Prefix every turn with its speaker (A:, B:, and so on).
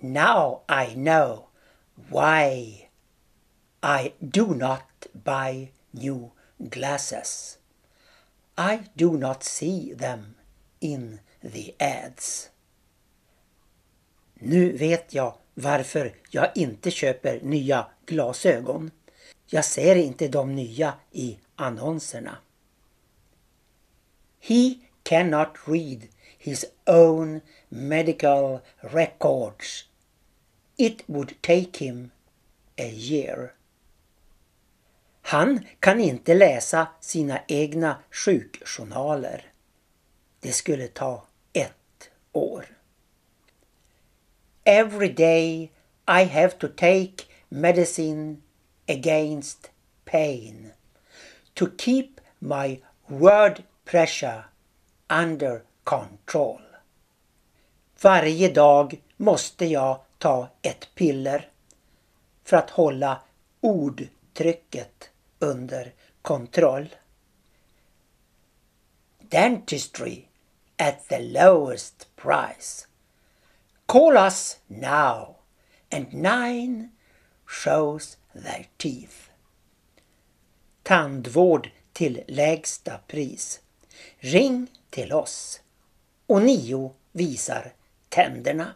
A: Now I know why I do not buy new glasses. I do not see them in the ads. Nu vet jag varför jag inte köper nya glasögon. Jag ser inte de nya i annonserna. He cannot read his own medical records. It would take him a year. Han kan inte läsa sina egna sjukjournaler. Det skulle ta ett år. Every day I have to take medicine against pain to keep my word pressure under control. Varje dag måste jag ta ett piller för att hålla ordtrycket under kontroll. Dentistry at the lowest price. Call us now and nine shows their teeth. Tandvård till lägsta pris. Ring till oss och nio visar tänderna.